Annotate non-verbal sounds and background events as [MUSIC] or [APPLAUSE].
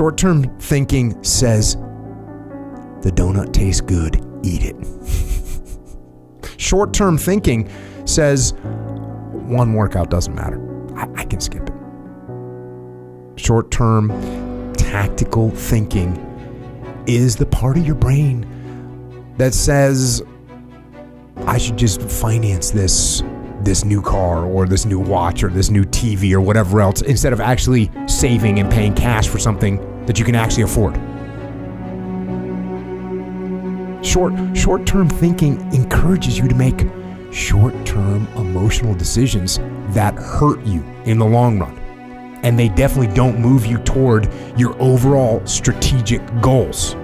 Short term thinking says, the donut tastes good, eat it. [LAUGHS] Short term thinking says, one workout doesn't matter. I, I can skip it. Short term tactical thinking is the part of your brain that says, I should just finance this this new car or this new watch or this new TV or whatever else instead of actually saving and paying cash for something that you can actually afford. Short short-term thinking encourages you to make short-term emotional decisions that hurt you in the long run. And they definitely don't move you toward your overall strategic goals.